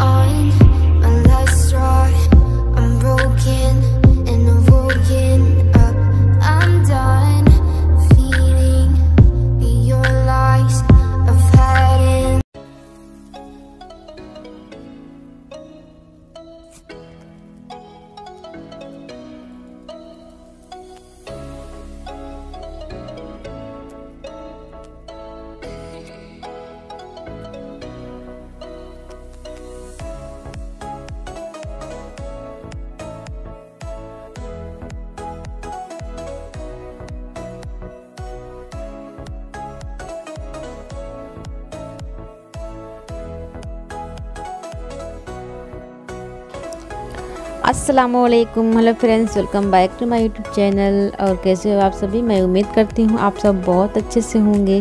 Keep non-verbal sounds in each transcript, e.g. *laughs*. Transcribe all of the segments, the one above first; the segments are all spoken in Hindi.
on असलकुम hello friends welcome back to my YouTube channel और कैसे हो आप सभी? मैं उम्मीद करती हूँ आप सब बहुत अच्छे से होंगे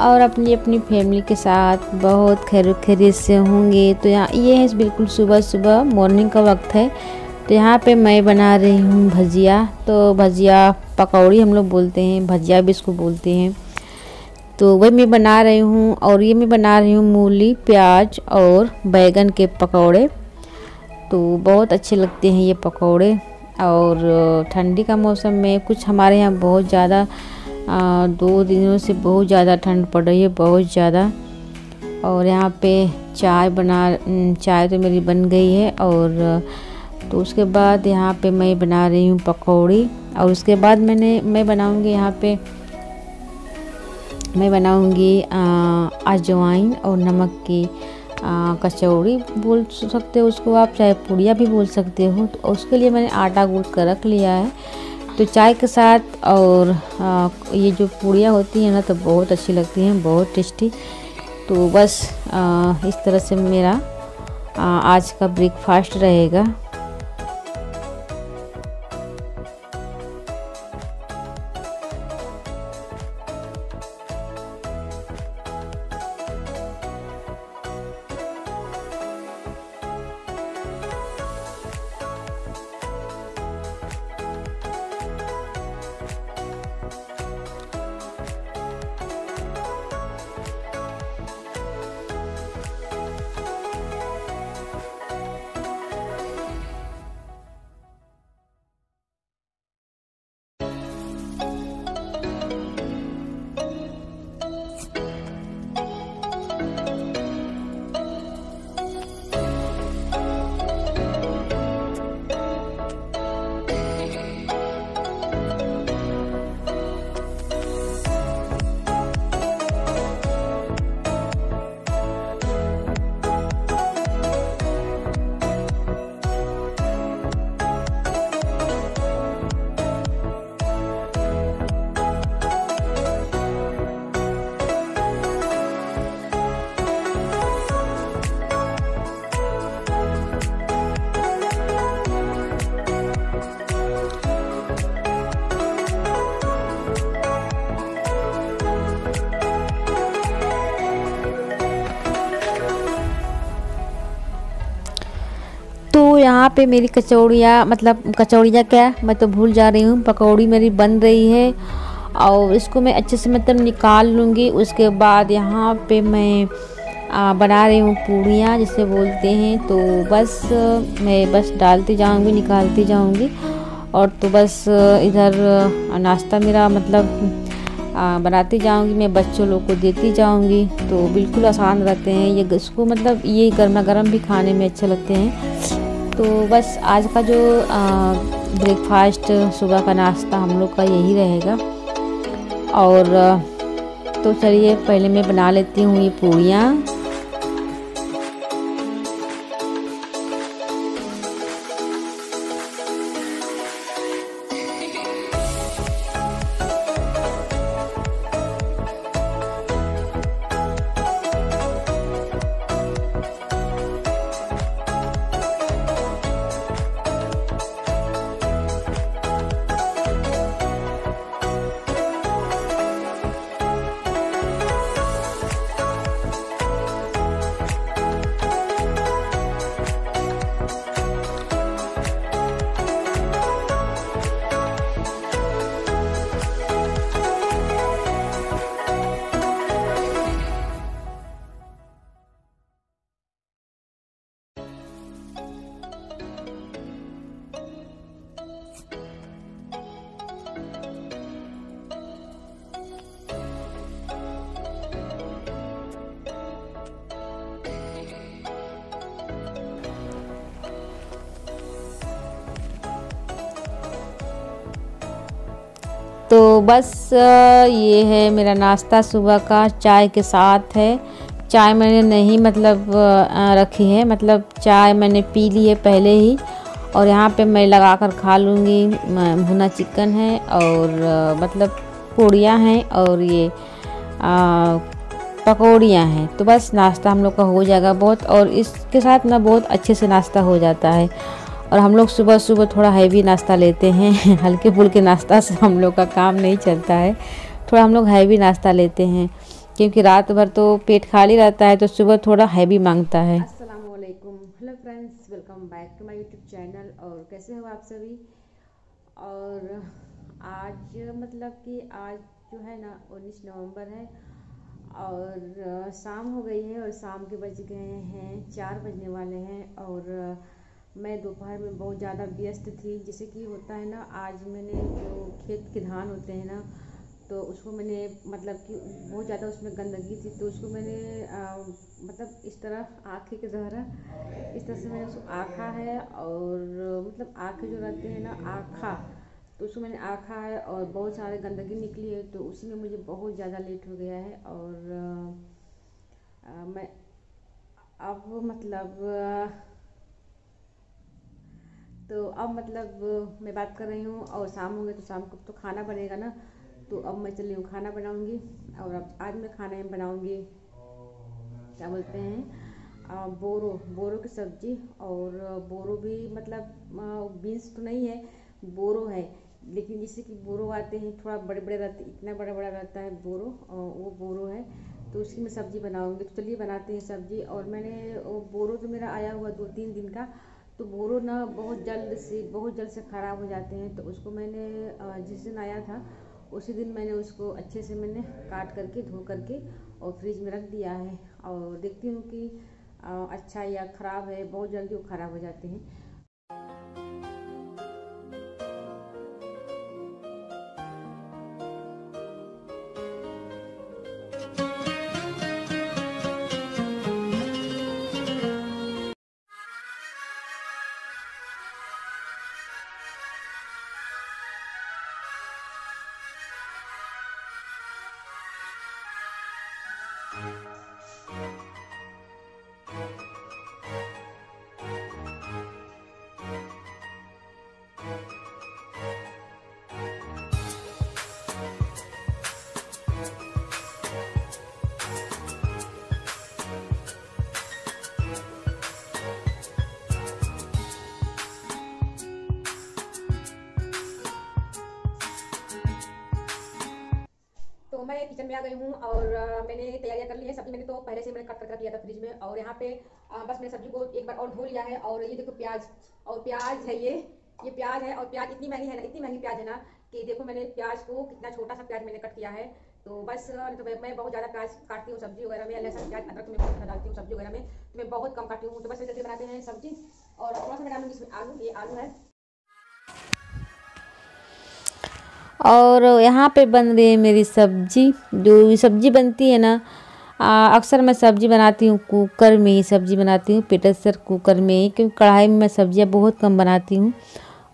और अपनी अपनी फैमिली के साथ बहुत खैर खैरियत से होंगे। तो यहाँ, ये है बिल्कुल सुबह सुबह मॉर्निंग का वक्त है। तो यहाँ पे मैं बना रही हूँ भजिया। तो भजिया पकौड़ी हम लोग बोलते हैं, भजिया भी इसको बोलते हैं। तो वही मैं बना रही हूँ और ये मैं बना रही हूँ मूली, प्याज और बैगन के पकौड़े। तो बहुत अच्छे लगते हैं ये पकौड़े। और ठंडी का मौसम में कुछ हमारे यहाँ बहुत ज़्यादा दो दिनों से बहुत ज़्यादा ठंड पड़ रही है, बहुत ज़्यादा। और यहाँ पे चाय बना चाय तो मेरी बन गई है। और तो उसके बाद यहाँ पे मैं बना रही हूँ पकौड़ी। और उसके बाद मैंने, मैं बनाऊँगी यहाँ पे, मैं बनाऊँगी अजवाइन और नमक की कचौड़ी बोल सकते हो उसको आप चाहे पूड़िया भी बोल सकते हो तो उसके लिए मैंने आटा गूँथ कर रख लिया है। तो चाय के साथ और आ, ये जो पूड़ियाँ होती हैं ना तो बहुत अच्छी लगती हैं बहुत टेस्टी। तो बस आ, इस तरह से मेरा आ, आज का ब्रेकफास्ट रहेगा। पे मेरी कचौड़ियाँ मतलब कचौड़ियाँ क्या मैं तो भूल जा रही हूँ पकौड़ी मेरी बन रही है और इसको मैं अच्छे से मतलब निकाल लूँगी। उसके बाद यहाँ पे मैं आ, बना रही हूँ पूड़ियाँ जिसे बोलते हैं तो बस मैं बस डालती जाऊँगी निकालती जाऊँगी और तो बस इधर नाश्ता मेरा मतलब आ, बनाती जाऊँगी मैं बच्चों लोग को देती जाऊँगी। तो बिल्कुल आसान रहते हैं ये इसको मतलब ये गर्मा गर्म भी खाने में अच्छे लगते हैं। तो बस आज का जो ब्रेकफास्ट सुबह का नाश्ता हम लोग का यही रहेगा। और तो चलिए, पहले मैं बना लेती हूँ ये पूड़ियाँ। तो बस ये है मेरा नाश्ता सुबह का, चाय के साथ है। चाय मैंने नहीं मतलब रखी है। मतलब चाय मैंने पी ली है पहले ही और यहाँ पे मैं लगा कर खा लूँगी। भुना चिकन है और मतलब पूड़ियाँ हैं और ये पकौड़ियाँ हैं। तो बस नाश्ता हम लोग का हो जाएगा बहुत और इसके साथ ना बहुत अच्छे से नाश्ता हो जाता है। और हम लोग सुबह सुबह थोड़ा हैवी नाश्ता लेते हैं। *laughs* हल्के फुल्के नाश्ता से हम लोग का काम नहीं चलता है। थोड़ा हम लोग हैवी नाश्ता लेते हैं, क्योंकि रात भर तो पेट खाली रहता है तो सुबह थोड़ा हैवी माँगता है। Hello friends welcome back to my YouTube channel और कैसे हो आप सभी? और आज मतलब कि आज जो है ना, उन्नीस नवंबर है और शाम हो गई है और शाम के बज गए हैं, चार बजने वाले हैं और मैं दोपहर में बहुत ज़्यादा व्यस्त थी। जैसे कि होता है ना आज मैंने जो खेत के धान होते हैं ना तो उसको मैंने मतलब कि बहुत ज़्यादा उसमें गंदगी थी तो उसको मैंने आ, मतलब इस तरह आँखें के द्वारा इस तरह से मैंने उसको आँखा है और मतलब आँखें जो रहते हैं ना आँखा तो उसको मैंने आँखा है और बहुत सारे गंदगी निकली है तो उसी में मुझे बहुत ज़्यादा लेट हो गया है और आ, मैं अब मतलब तो अब मतलब मैं बात कर रही हूँ और शाम हो गई तो शाम को तो खाना बनेगा ना। तो अब मैं चली हूँ खाना बनाऊँगी और अब आज मैं खाने में बनाऊँगी। क्या बोलते हैं? बोरो बोरो की सब्ज़ी और बोरो भी मतलब बीन्स तो नहीं है, बोरो है। लेकिन जैसे कि बोरो आते हैं, थोड़ा बड़े बड़े रहते, इतना बड़ा बड़ा रहता है बोरो और वो बोरो है। तो उसकी मैं सब्ज़ी बनाऊँगी। तो चलिए बनाते हैं सब्ज़ी और मैंने बोरो तो मेरा आया हुआ दो तीन दिन का तो बोरो ना बहुत जल्द से, बहुत जल्द से ख़राब हो जाते हैं। तो उसको मैंने जिस दिन आया था, उसी दिन मैंने उसको अच्छे से मैंने काट करके, धो करके और फ्रिज में रख दिया है। और देखती हूँ कि अच्छा या ख़राब है, बहुत जल्दी वो ख़राब हो जाते हैं। मैं आ गई हूँ और मैंने तैयारियाँ कर ली है। सब्ज़ी मैंने तो पहले से मैंने कट कर दिया था फ्रिज में और यहाँ पे बस मैंने सब्ज़ी को एक बार और धो लिया है और ये देखो प्याज और प्याज है ये ये प्याज है और प्याज इतनी महँगी है ना, इतनी महँगी प्याज है ना कि देखो मैंने प्याज को कितना छोटा सा प्याज मैंने कट किया है। तो बस तो मैं बहुत ज़्यादा प्याज काटती हूँ सब्ज़ी वगैरह में लहसुन प्याज, अदरक में बहुत डालती हूँ सब्ज़ी वगैरह में तो मैं बहुत कम काटती हूँ। तो बस जल्दी बनाते हैं सब्ज़ी और थोड़ा सा मैं डालूँगी इसमें आलू, ये आलू है। और यहाँ पे बन रही है मेरी सब्ज़ी। जो सब्ज़ी बनती है ना अक्सर मैं सब्ज़ी बनाती हूँ, कुकर में ही सब्ज़ी बनाती हूँ प्रेशर कुकर में ही, क्योंकि कढ़ाई में मैं सब्ज़ियाँ बहुत कम बनाती हूँ।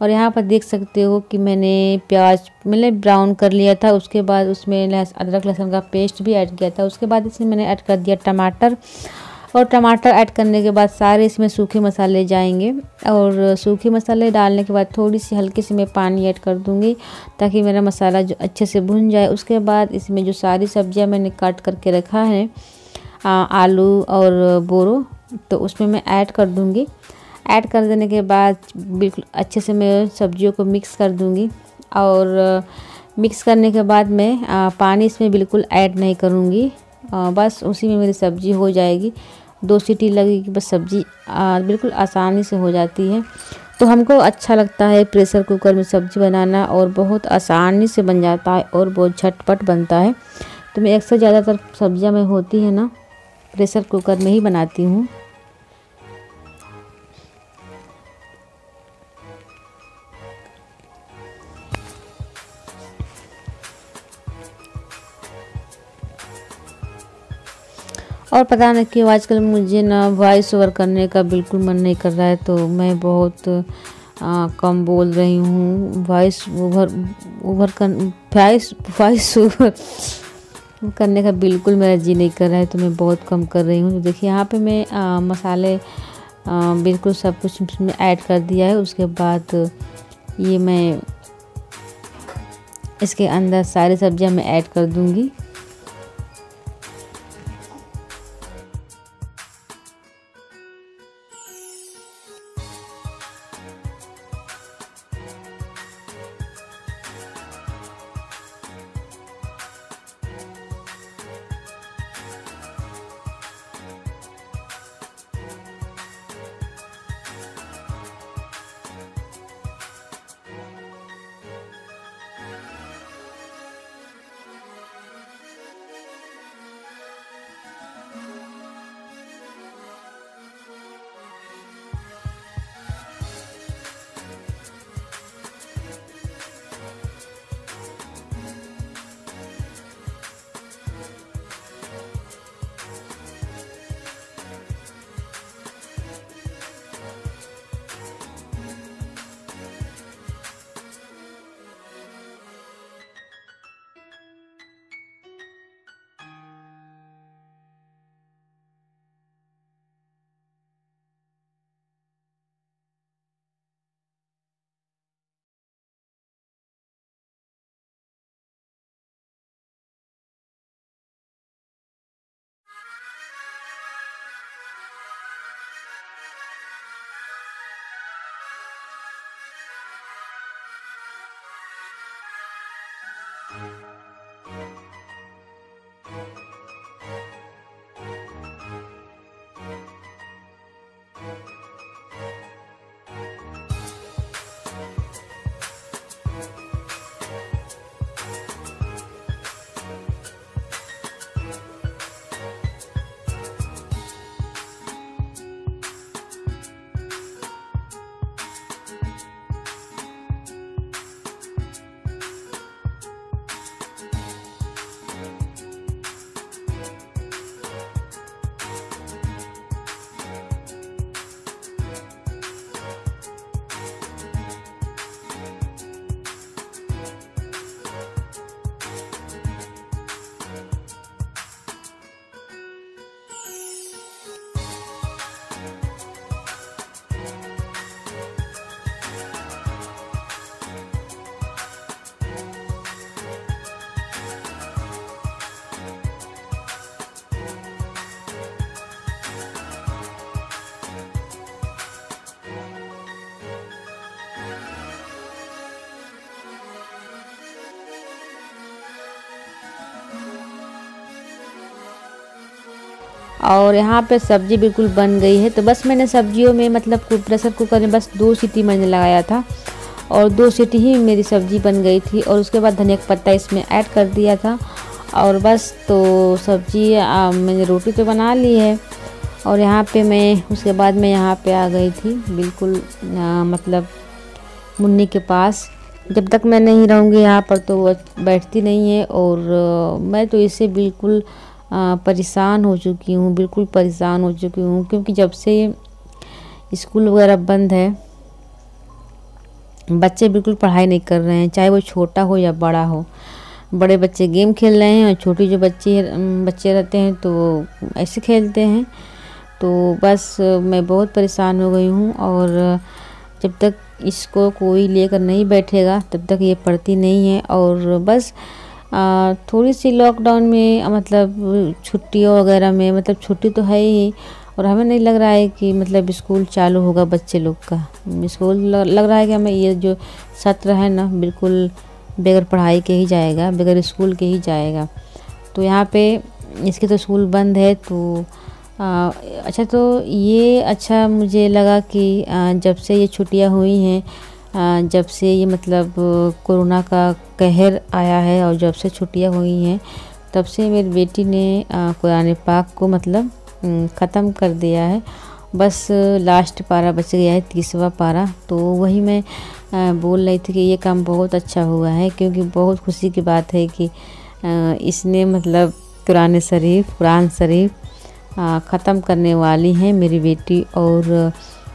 और यहाँ पर देख सकते हो कि मैंने प्याज, मैंने ब्राउन कर लिया था, उसके बाद उसमें अदरक, लहसुन का पेस्ट भी ऐड किया था, उसके बाद इसमें मैंने ऐड कर दिया टमाटर। और टमाटर ऐड करने के बाद सारे इसमें सूखे मसाले जाएँगे और सूखे मसाले डालने के बाद थोड़ी सी हल्की से मैं पानी ऐड कर दूँगी ताकि मेरा मसाला जो अच्छे से भुन जाए। उसके बाद इसमें जो सारी सब्ज़ियाँ मैंने काट करके रखा है आ, आलू और बोरो तो उसमें मैं ऐड कर दूँगी। ऐड कर देने के बाद बिल्कुल अच्छे से मैं सब्जियों को मिक्स कर दूँगी और मिक्स करने के बाद मैं पानी इसमें बिल्कुल ऐड नहीं करूँगी। बस उसी में मेरी सब्ज़ी हो जाएगी। दो सीटी लगेगी बस सब्ज़ी बिल्कुल आसानी से हो जाती है। तो हमको अच्छा लगता है प्रेशर कुकर में सब्ज़ी बनाना और बहुत आसानी से बन जाता है और बहुत झटपट बनता है। तो मैं अक्सर ज़्यादातर सब्ज़ियाँ में होती है ना, प्रेशर कुकर में ही बनाती हूँ। और पता नहीं क्यों आजकल मुझे ना वॉइस ओवर करने का बिल्कुल मन नहीं कर रहा है तो मैं बहुत आ, कम बोल रही हूँ। वॉइस ओवर ओवर कर वॉइस वॉइस ओवर करने का बिल्कुल मेरा जी नहीं कर रहा है तो मैं बहुत कम कर रही हूँ। तो देखिए यहाँ पे मैं आ, मसाले आ, बिल्कुल सब कुछ इसमें ऐड कर दिया है। उसके बाद ये मैं इसके अंदर सारी सब्ज़ियाँ मैं ऐड कर दूँगी। और यहाँ पे सब्ज़ी बिल्कुल बन गई है। तो बस मैंने सब्जियों में मतलब प्रेशर कुकर में बस दो सीटी मैंने लगाया था और दो सीटी ही मेरी सब्ज़ी बन गई थी और उसके बाद धनिया का पत्ता इसमें ऐड कर दिया था और बस तो सब्ज़ी मैंने रोटी तो बना ली है और यहाँ पे मैं उसके बाद मैं यहाँ पे आ गई थी बिल्कुल आ, मतलब मुन्नी के पास। जब तक मैं नहीं रहूँगी यहाँ पर तो बैठती नहीं है और मैं तो इसे बिल्कुल परेशान हो चुकी हूँ, बिल्कुल परेशान हो चुकी हूँ, क्योंकि जब से स्कूल वगैरह बंद है, बच्चे बिल्कुल पढ़ाई नहीं कर रहे हैं, चाहे वो छोटा हो या बड़ा हो। बड़े बच्चे गेम खेल रहे हैं और छोटी जो बच्चे बच्चे रहते हैं तो ऐसे खेलते हैं। तो बस मैं बहुत परेशान हो गई हूँ और जब तक इसको कोई लेकर नहीं बैठेगा, तब तक ये पढ़ती नहीं है और बस थोड़ी सी लॉकडाउन में मतलब छुट्टियों वगैरह में मतलब छुट्टी तो है ही और हमें नहीं लग रहा है कि मतलब स्कूल चालू होगा बच्चे लोग का। स्कूल लग रहा है कि हमें ये जो सत्र है ना बिल्कुल बगैर पढ़ाई के ही जाएगा बगैर स्कूल के ही जाएगा। तो यहाँ पे इसके तो स्कूल बंद है तो आ, अच्छा तो ये अच्छा मुझे लगा कि आ, जब से ये छुट्टियाँ हुई हैं जब से ये मतलब कोरोना का कहर आया है और जब से छुट्टियाँ हुई हैं, तब से मेरी बेटी ने कुरान पाक को मतलब ख़त्म कर दिया है। बस लास्ट पारा बच गया है, तीसवा पारा। तो वही मैं बोल रही थी कि ये काम बहुत अच्छा हुआ है, क्योंकि बहुत खुशी की बात है कि इसने मतलब कुरान शरीफ कुरान शरीफ ख़त्म करने वाली हैं मेरी बेटी और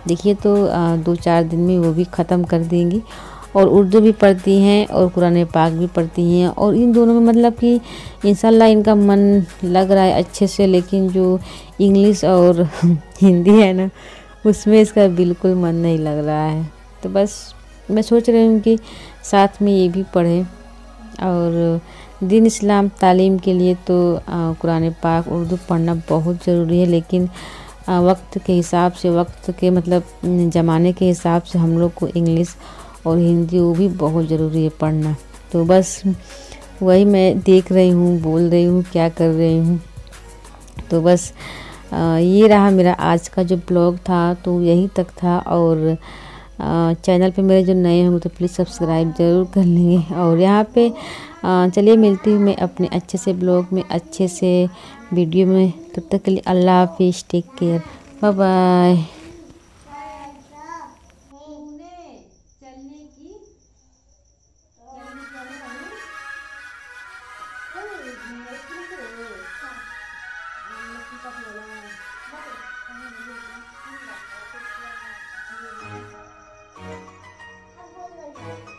देखिए तो दो चार दिन में वो भी ख़त्म कर देंगी। और उर्दू भी पढ़ती हैं और कुरान पाक भी पढ़ती हैं और इन दोनों में मतलब कि इन इनका मन लग रहा है अच्छे से, लेकिन जो इंग्लिश और *laughs* हिंदी है ना, उसमें इसका बिल्कुल मन नहीं लग रहा है। तो बस मैं सोच रही हूँ कि साथ में ये भी पढ़ें और दिन इस्लाम तालीम के लिए तो कुरान पाक उर्दू पढ़ना बहुत ज़रूरी है, लेकिन वक्त के हिसाब से, वक्त के मतलब ज़माने के हिसाब से हम लोग को इंग्लिश और हिंदी वो भी बहुत ज़रूरी है पढ़ना। तो बस वही मैं देख रही हूँ, बोल रही हूँ, क्या कर रही हूँ। तो बस ये रहा मेरा आज का जो ब्लॉग था तो यहीं तक था और चैनल पे मेरे जो नए होंगे तो प्लीज़ सब्सक्राइब ज़रूर कर लेंगे। और यहाँ पे चलिए मिलती हूँ मैं अपने अच्छे से ब्लॉग में, अच्छे से वीडियो में। तब तक के लिए अल्लाह हाफिज़ take care bye bye Thank you. I'm